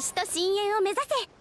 星と深淵を目指せ。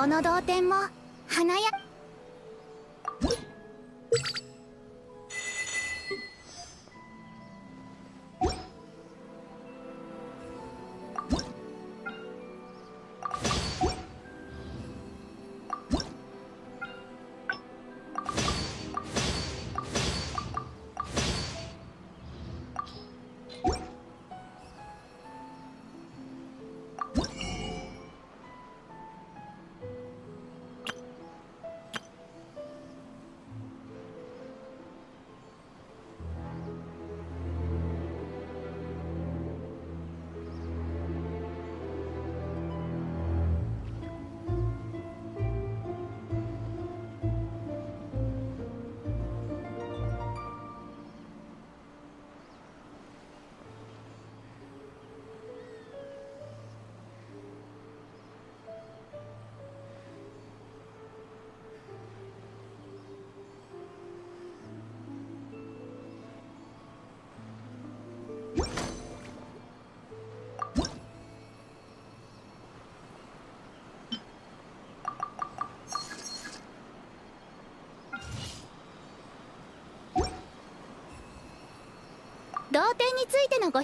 この同点も華やについてのご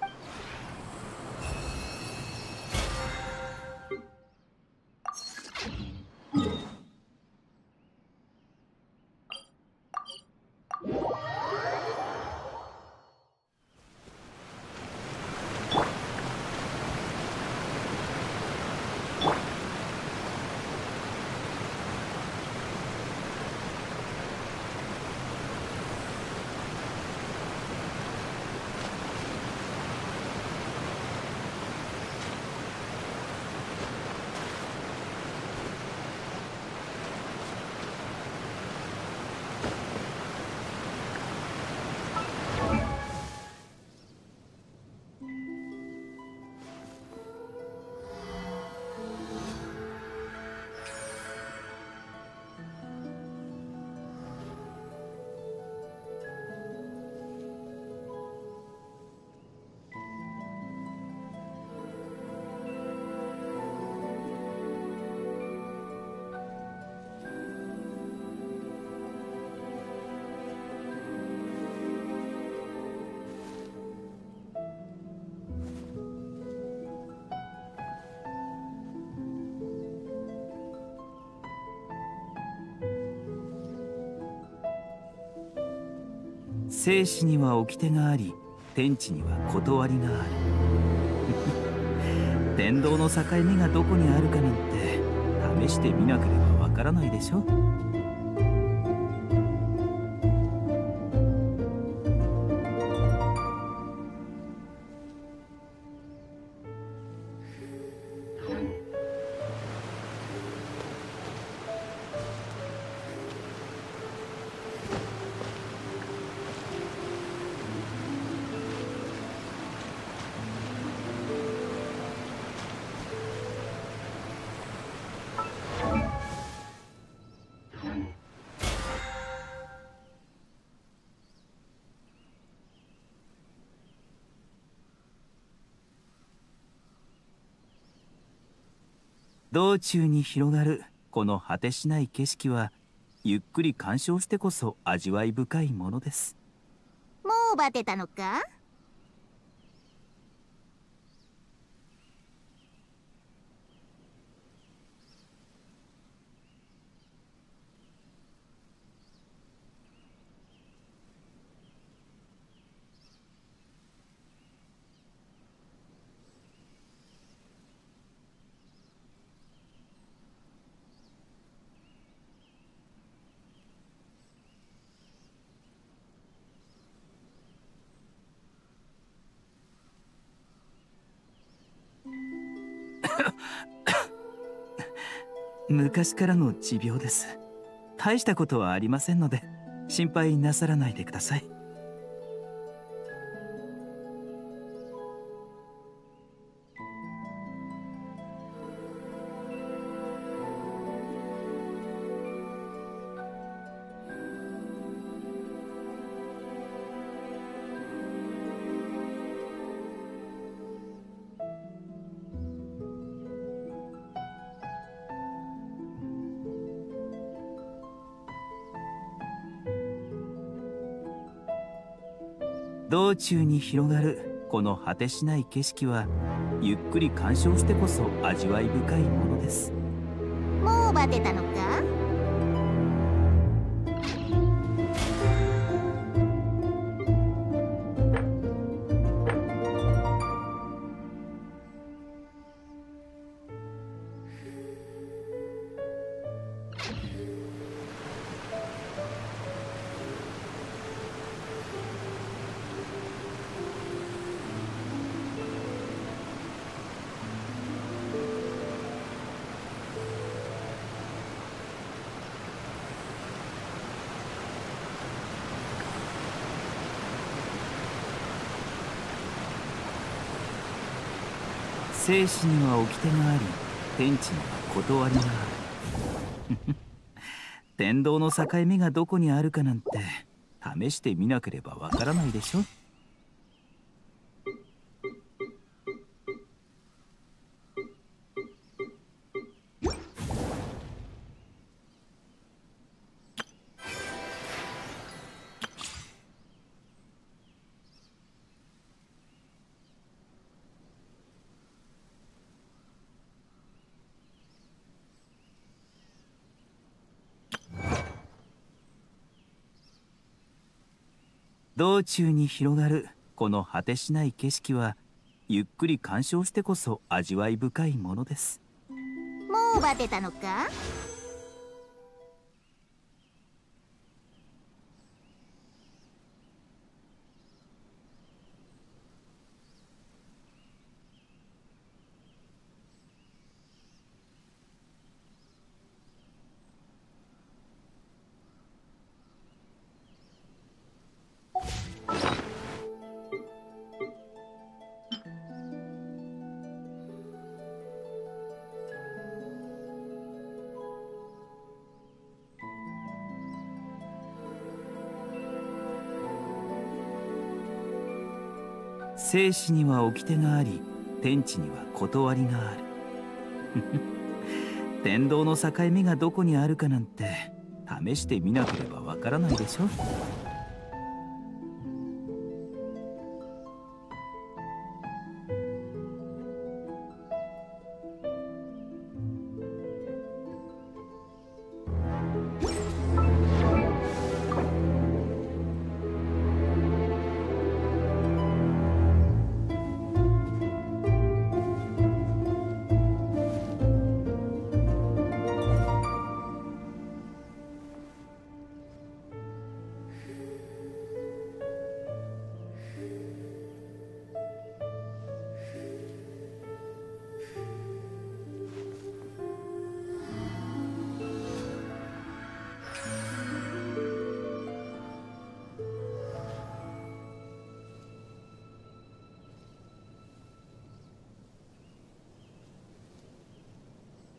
生死には掟があり天地には断りがある。天道の境目がどこにあるかなんて試してみなければわからないでしょ道中に広がるこの果てしない景色はゆっくり鑑賞してこそ味わい深いものです。もうバテたのか？昔からの持病です。大したことはありませんので心配なさらないでください。道中に広がるこの果てしない景色はゆっくり鑑賞してこそ味わい深いものです。もうバテたのか？生死には掟があり天地には断りがある。天道の境目がどこにあるかなんて試してみなければわからないでしょ。道中に広がるこの果てしない景色はゆっくり鑑賞してこそ味わい深いものです。もうバテたのか？生死には掟があり天地には断りがある。天道の境目がどこにあるかなんて試してみなければわからないでしょ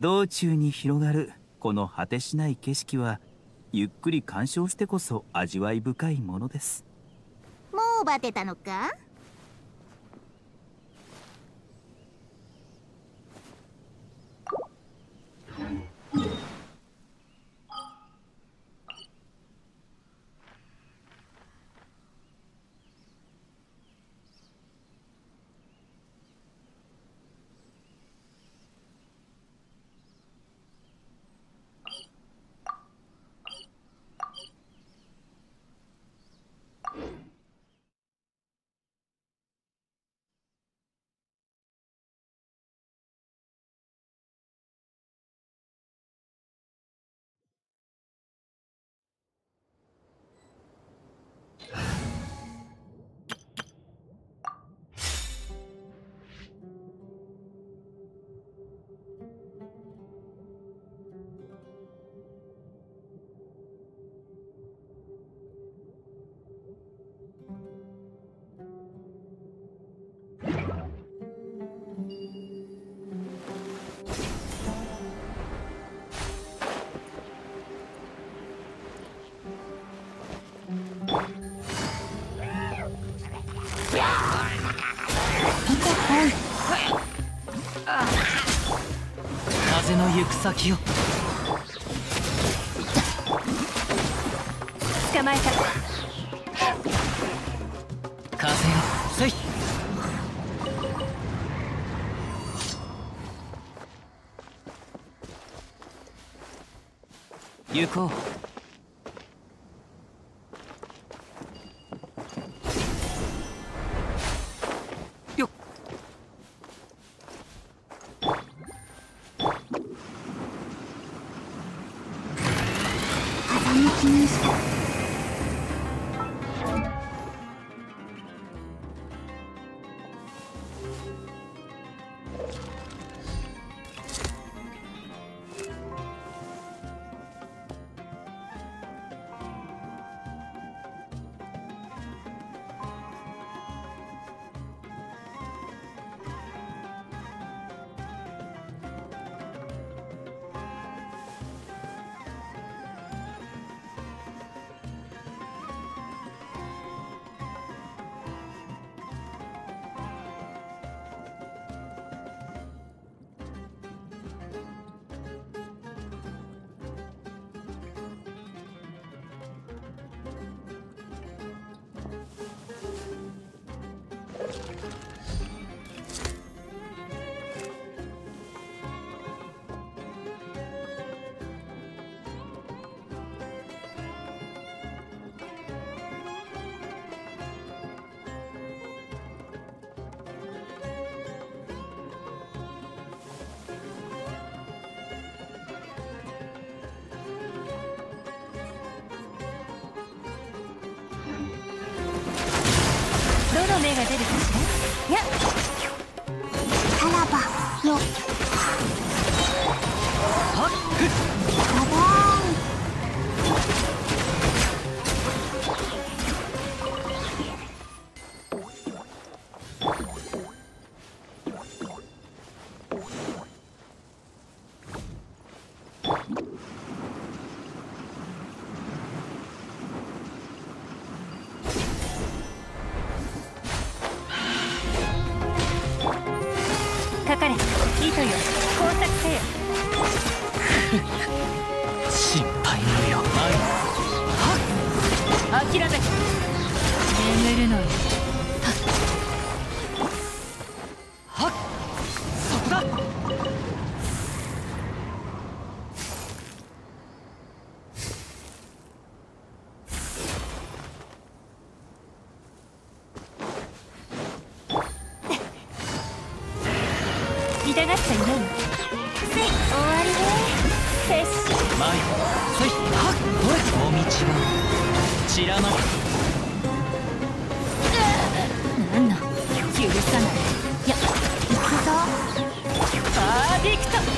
道中に広がるこの果てしない景色はゆっくり鑑賞してこそ味わい深いものです。もうバテたのか？先を。の目が出るかしら？いや痛がっちゃい。ない。せい。終わりね摂氏前せい。はっほれお道は散らまなんなん許さない。や行くぞパーディクト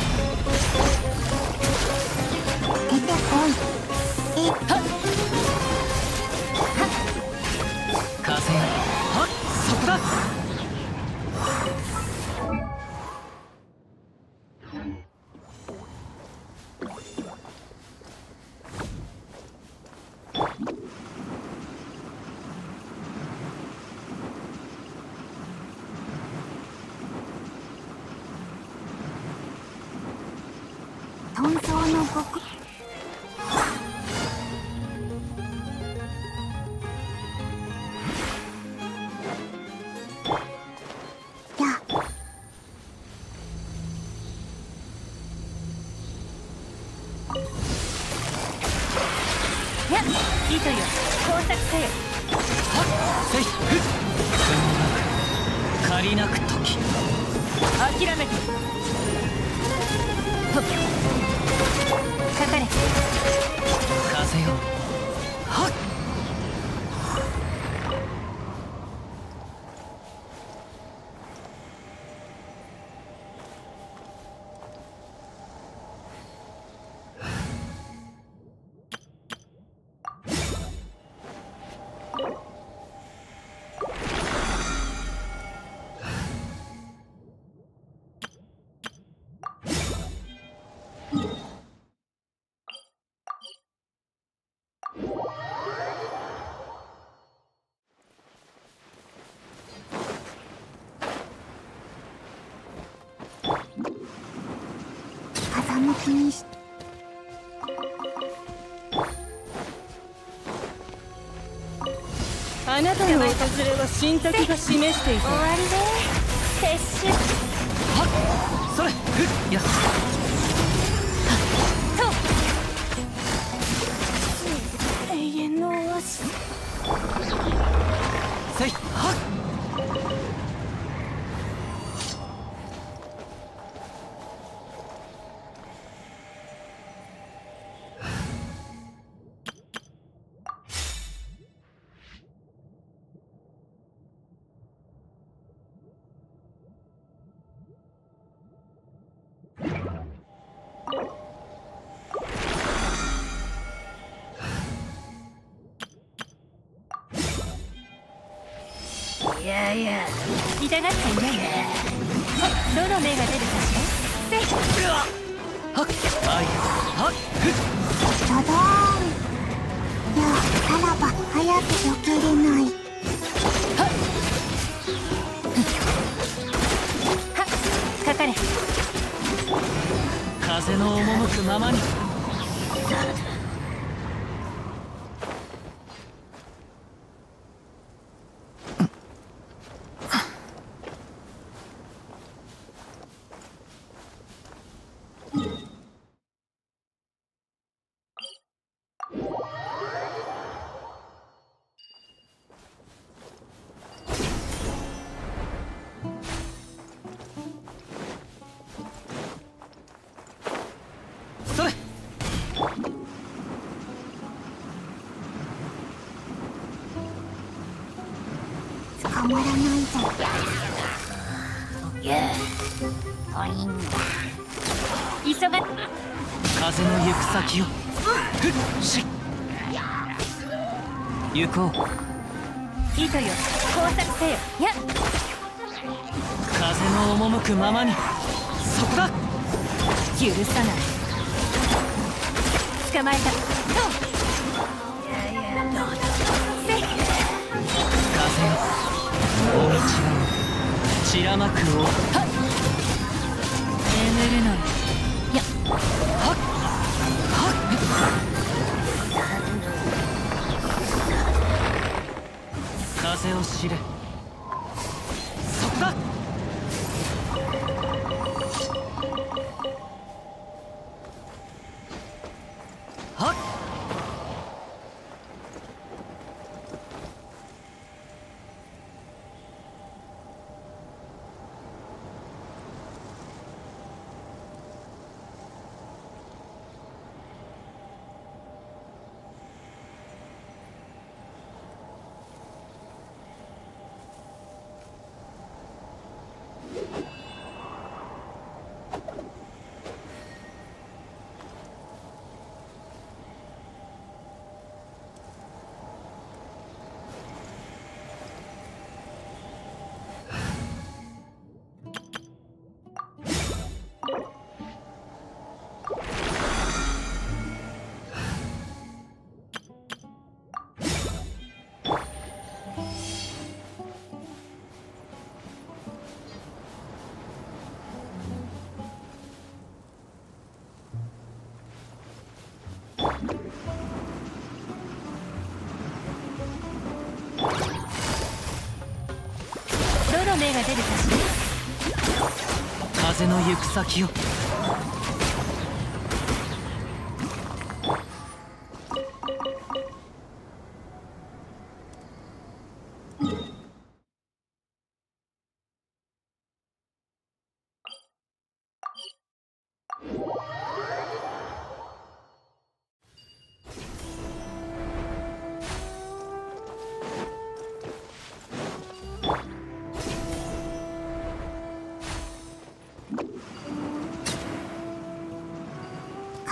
風向きにしあなたの訪れは神滝が示していた。終わりで撤収。はっ。それ。ふっや。とはい。はっふっドドーンやさらば早く避けれない。はっかかれ風の赴くままにくままに。そこだ。許さない。捕まえた。風散らまくを眠るのよやはっ風を知れ風の行く先を。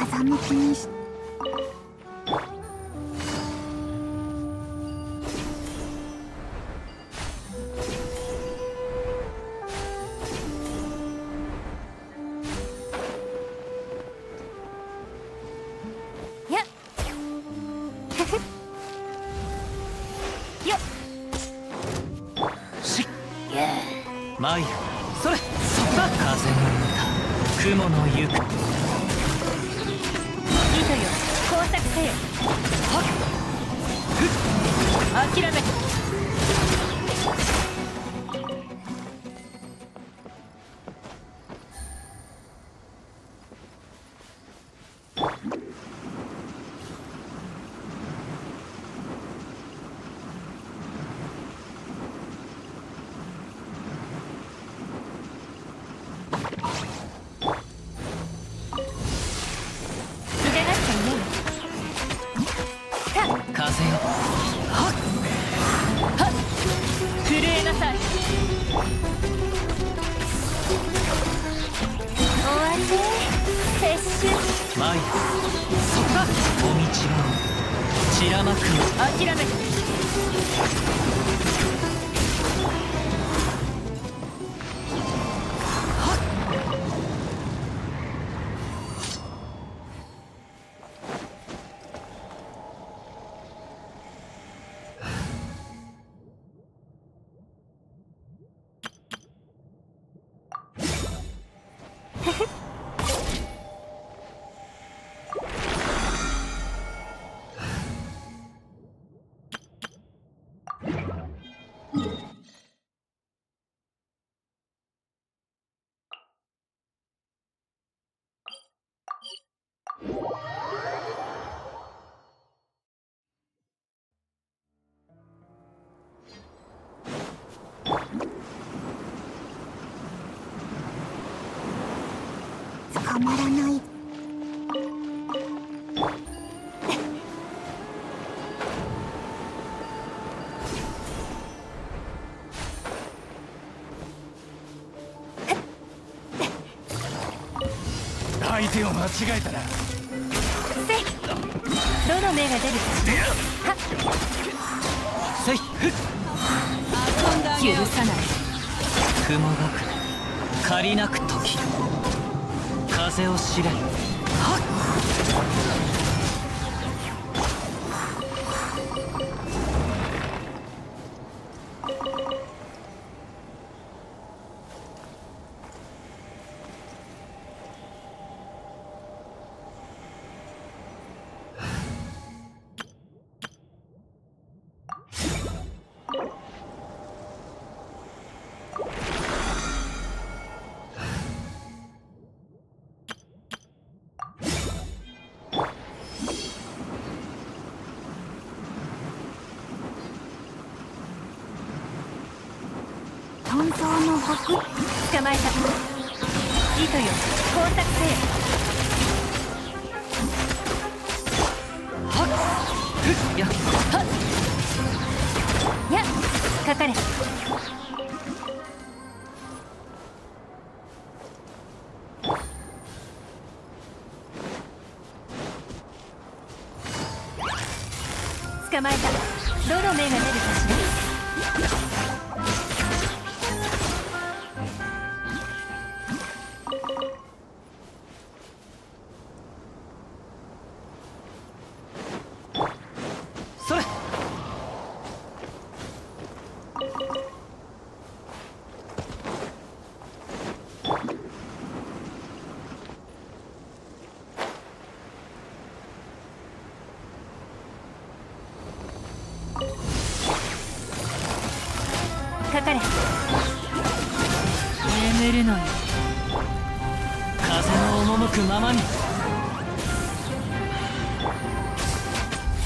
さんも気にして散らまくの諦めて。捕まらない。相手を間違えたらせい。どの目が出るか。せい。許さない。雲がく借りなく時風を知れ。はっ！本当の僕。捕まえた。糸よ。工作せよ。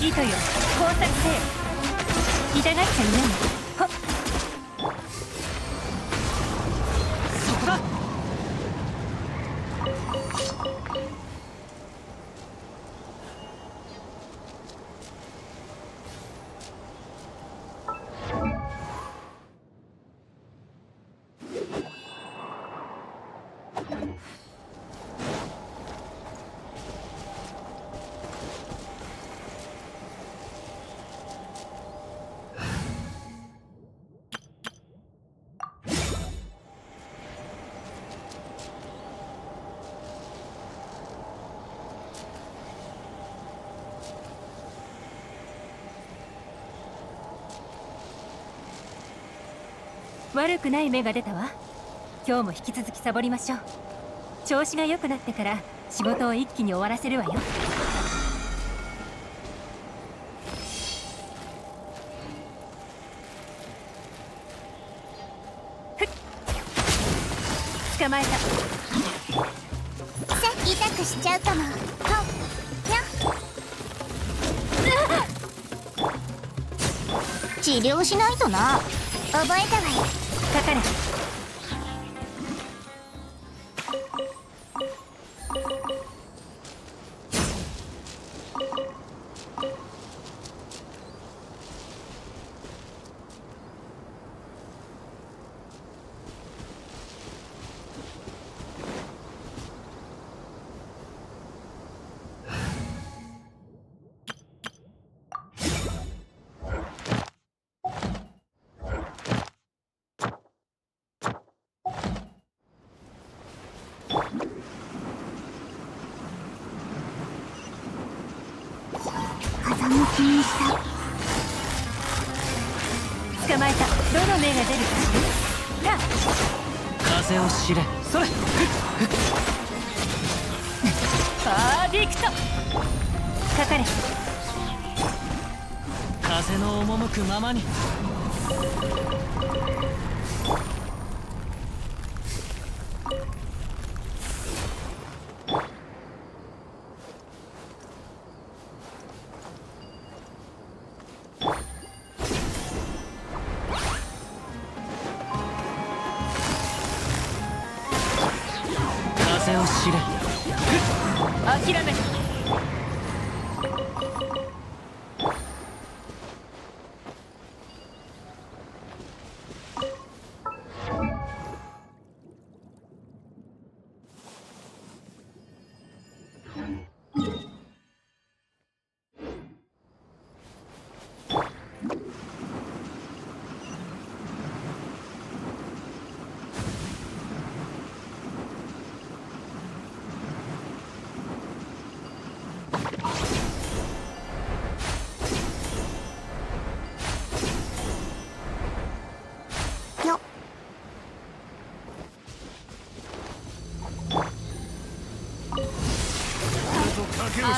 糸よ工作せよ痛がっちゃいない。悪くない芽が出たわ。今日も引き続きサボりましょう。調子が良くなってから仕事を一気に終わらせるわよ。ふっ。捕まえた。さ痛くしちゃうかも。治療しないとな。覚えたわよかかれ。気にした。捕まえた。どの目が出るかしら風を知れ。それ。パーディクト。かかれ。風の赴くままに。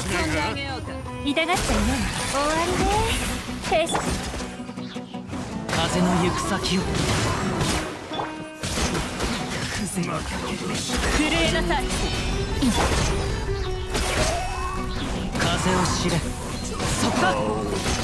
痛がっちゃいない終わりね風の行く先。を震えなさい風を知れそこだ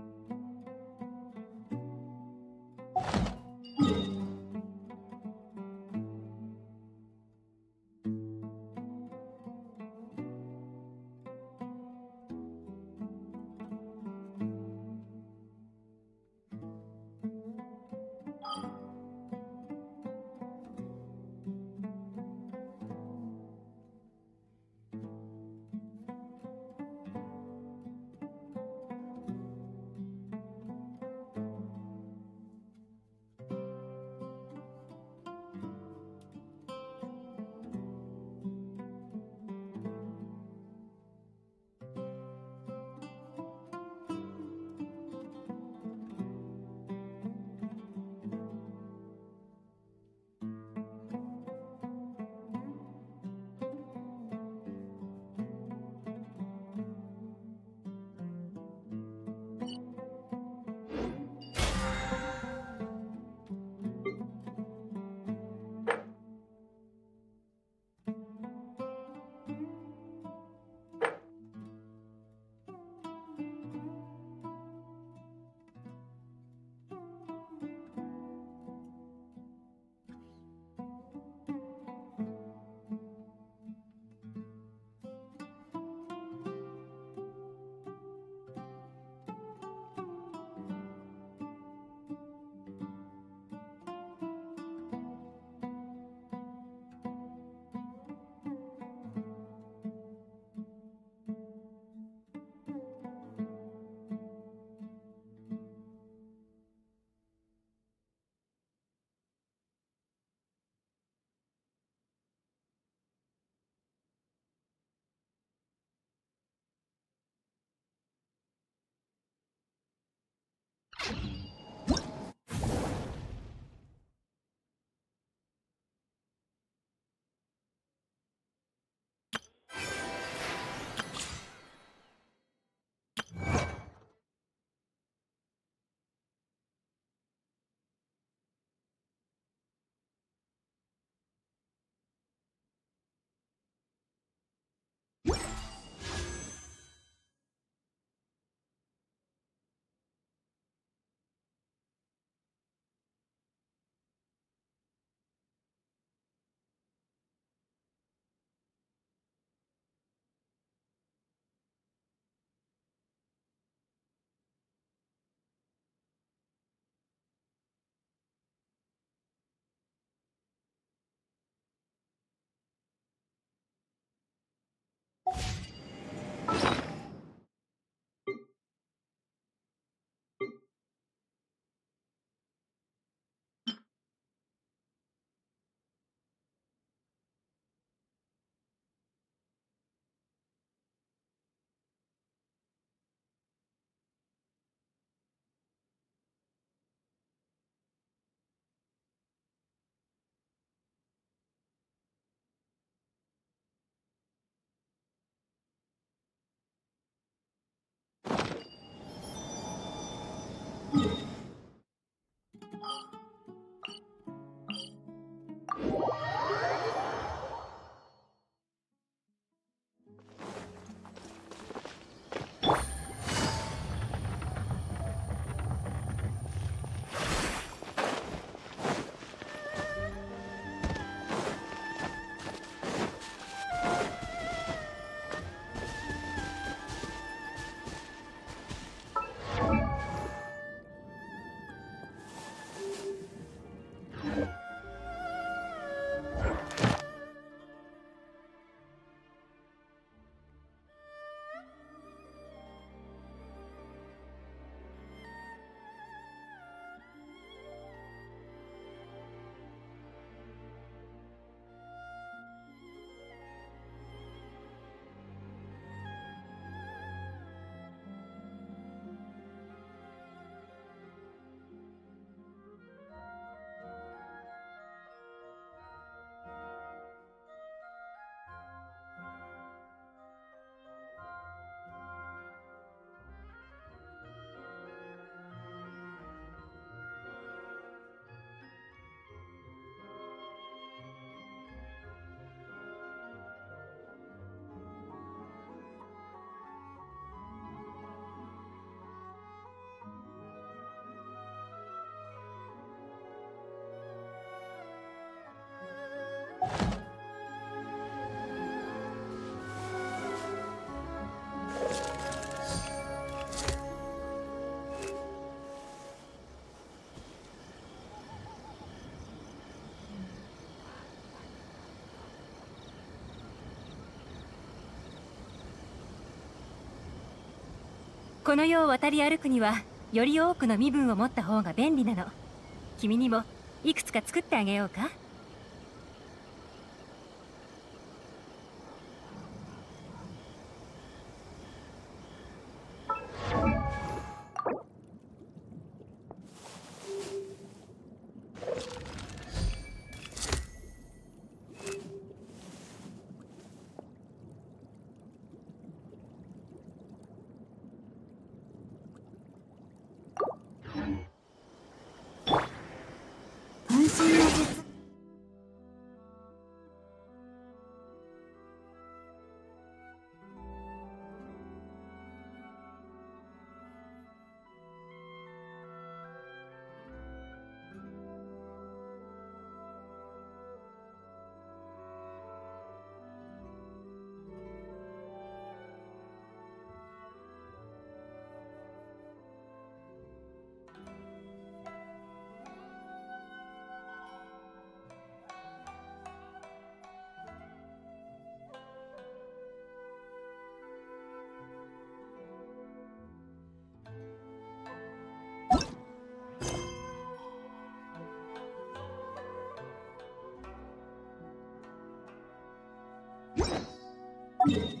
この世を渡り歩くにはより多くの身分を持った方が便利なの。君にもいくつか作ってあげようか？you.